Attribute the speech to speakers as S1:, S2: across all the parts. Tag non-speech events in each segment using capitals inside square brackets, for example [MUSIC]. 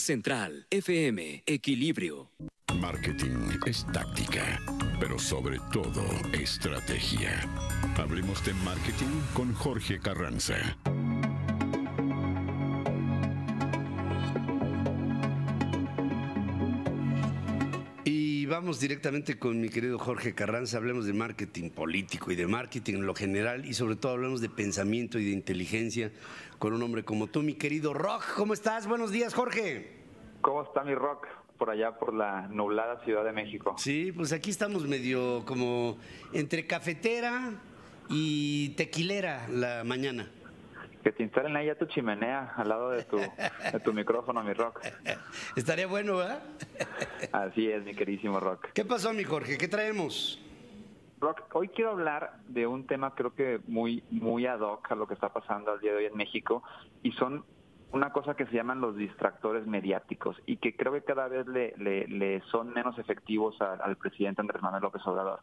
S1: Central, FM, Equilibrio.
S2: Marketing es táctica, pero sobre todo estrategia. Hablemos de marketing con Jorge Carranza.
S3: Vamos directamente con mi querido Jorge Carranza, hablemos de marketing político y de marketing en lo general y sobre todo hablamos de pensamiento y de inteligencia con un hombre como tú, mi querido Rock. ¿Cómo estás? Buenos días, Jorge.
S4: ¿Cómo está mi Rock? Por allá, por la nublada Ciudad de México.
S3: Sí, pues aquí estamos medio como entre cafetera y tequilera la mañana.
S4: Que te instalen ahí a tu chimenea al lado de tu, de tu micrófono, mi Rock. [LAUGHS]
S3: Estaría bueno, ¿verdad? [LAUGHS]
S4: Así es, mi queridísimo Rock.
S3: ¿Qué pasó, mi Jorge? ¿Qué traemos?
S4: Rock, hoy quiero hablar de un tema creo que muy, muy ad hoc a lo que está pasando al día de hoy en México y son una cosa que se llaman los distractores mediáticos y que creo que cada vez le, le, le son menos efectivos al, al presidente Andrés Manuel López Obrador.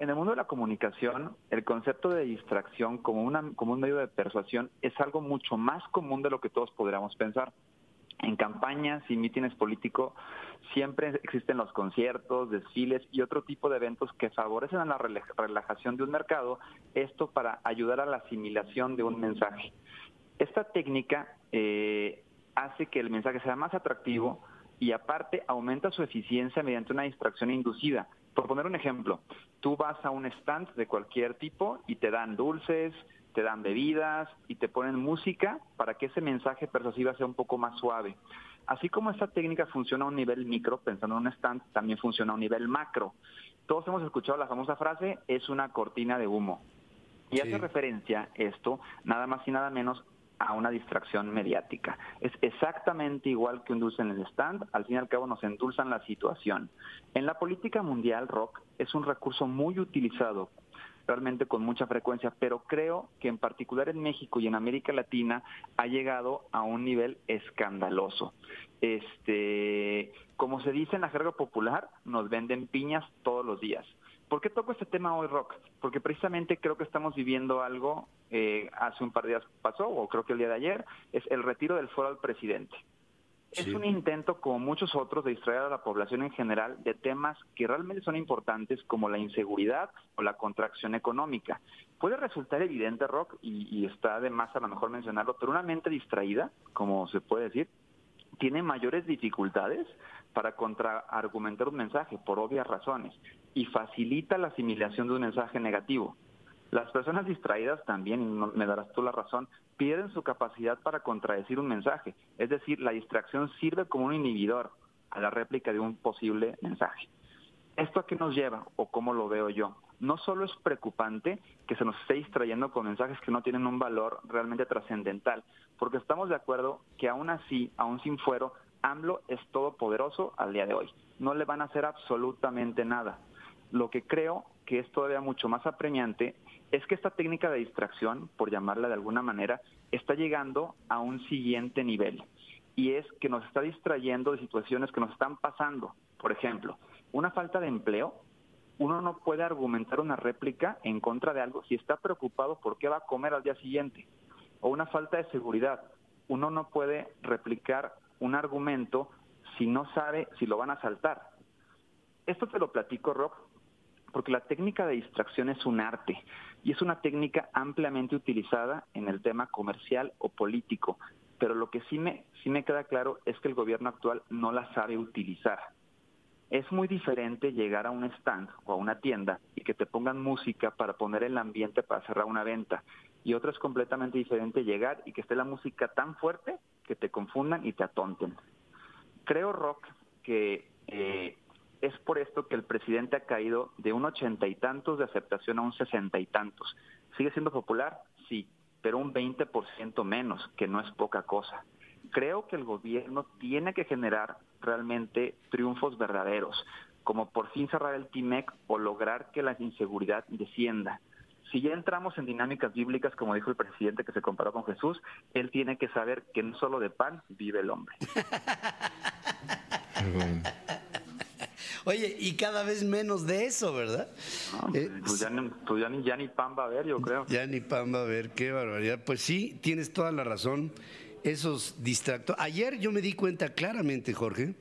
S4: En el mundo de la comunicación, el concepto de distracción como, una, como un medio de persuasión es algo mucho más común de lo que todos podríamos pensar. En campañas y mítines políticos siempre existen los conciertos, desfiles y otro tipo de eventos que favorecen a la relajación de un mercado, esto para ayudar a la asimilación de un mensaje. Esta técnica eh, hace que el mensaje sea más atractivo y aparte aumenta su eficiencia mediante una distracción inducida. Por poner un ejemplo, tú vas a un stand de cualquier tipo y te dan dulces, te dan bebidas y te ponen música para que ese mensaje persuasivo sea un poco más suave. Así como esta técnica funciona a un nivel micro, pensando en un stand, también funciona a un nivel macro. Todos hemos escuchado la famosa frase, es una cortina de humo. Y sí. hace referencia esto, nada más y nada menos, a una distracción mediática. Es exactamente igual que un dulce en el stand, al fin y al cabo nos endulzan la situación. En la política mundial, rock es un recurso muy utilizado realmente con mucha frecuencia, pero creo que en particular en México y en América Latina ha llegado a un nivel escandaloso. Este, como se dice en la jerga popular, nos venden piñas todos los días. ¿Por qué toco este tema hoy, Rock? Porque precisamente creo que estamos viviendo algo, eh, hace un par de días pasó, o creo que el día de ayer, es el retiro del foro al presidente. Sí. Es un intento, como muchos otros, de distraer a la población en general de temas que realmente son importantes, como la inseguridad o la contracción económica. Puede resultar evidente, Rock, y, y está de más a lo mejor mencionarlo, pero una mente distraída, como se puede decir, tiene mayores dificultades para contraargumentar un mensaje, por obvias razones, y facilita la asimilación de un mensaje negativo. Las personas distraídas también, y me darás tú la razón, pierden su capacidad para contradecir un mensaje. Es decir, la distracción sirve como un inhibidor a la réplica de un posible mensaje. ¿Esto a qué nos lleva o cómo lo veo yo? No solo es preocupante que se nos esté distrayendo con mensajes que no tienen un valor realmente trascendental, porque estamos de acuerdo que aún así, aún sin fuero, AMLO es todopoderoso al día de hoy. No le van a hacer absolutamente nada. Lo que creo que es todavía mucho más apremiante es que esta técnica de distracción, por llamarla de alguna manera, está llegando a un siguiente nivel. Y es que nos está distrayendo de situaciones que nos están pasando. Por ejemplo, una falta de empleo, uno no puede argumentar una réplica en contra de algo si está preocupado por qué va a comer al día siguiente. O una falta de seguridad, uno no puede replicar un argumento si no sabe si lo van a saltar. Esto te lo platico, Rock, porque la técnica de distracción es un arte y es una técnica ampliamente utilizada en el tema comercial o político, pero lo que sí me, sí me queda claro es que el gobierno actual no la sabe utilizar. Es muy diferente llegar a un stand o a una tienda y que te pongan música para poner el ambiente para cerrar una venta. Y otra es completamente diferente llegar y que esté la música tan fuerte que te confundan y te atonten. Creo, Rock, que eh, es por esto que el presidente ha caído de un ochenta y tantos de aceptación a un sesenta y tantos. ¿Sigue siendo popular? Sí, pero un 20% menos, que no es poca cosa. Creo que el gobierno tiene que generar realmente triunfos verdaderos, como por fin cerrar el TIMEC o lograr que la inseguridad descienda. Si ya entramos en dinámicas bíblicas, como dijo el presidente que se comparó con Jesús, él tiene que saber que no solo de pan vive el hombre. [LAUGHS]
S3: Oye, y cada vez menos de eso, ¿verdad?
S4: No, eh, pues ya, pues ya, ni, ya ni pan va a haber, yo creo.
S3: Ya ni pan va a haber, qué barbaridad. Pues sí, tienes toda la razón. esos distractores. Ayer yo me di cuenta claramente, Jorge,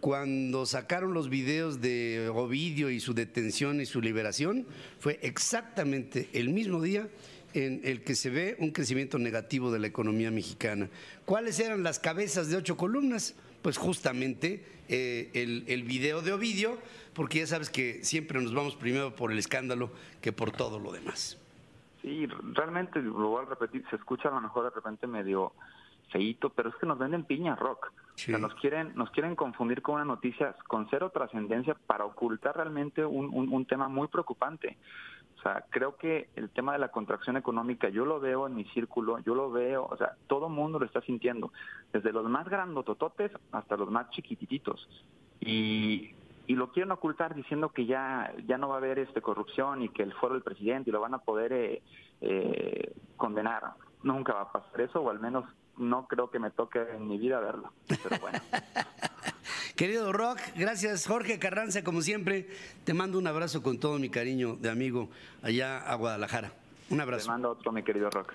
S3: cuando sacaron los videos de Ovidio y su detención y su liberación, fue exactamente el mismo día en el que se ve un crecimiento negativo de la economía mexicana. ¿Cuáles eran las cabezas de ocho columnas? Pues justamente eh, el, el video de Ovidio, porque ya sabes que siempre nos vamos primero por el escándalo que por todo lo demás.
S4: Sí, realmente, lo voy a repetir, se escucha a lo mejor de repente medio feíto, pero es que nos venden piña rock. O sea, nos quieren, nos quieren confundir con una noticia con cero trascendencia para ocultar realmente un, un, un, tema muy preocupante. O sea, creo que el tema de la contracción económica, yo lo veo en mi círculo, yo lo veo, o sea, todo mundo lo está sintiendo, desde los más grandotototes hasta los más chiquititos. Y y lo quieren ocultar diciendo que ya ya no va a haber este corrupción y que el fuero del presidente y lo van a poder eh, eh, condenar. Nunca va a pasar eso, o al menos no creo que me toque en mi vida verlo. Pero bueno. [LAUGHS]
S3: Querido Rock, gracias Jorge Carranza, como siempre. Te mando un abrazo con todo mi cariño de amigo allá a Guadalajara. Un abrazo.
S4: Te mando otro, mi querido Rock.